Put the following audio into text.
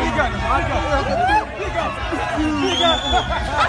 Bigger! Bigger! Bigger!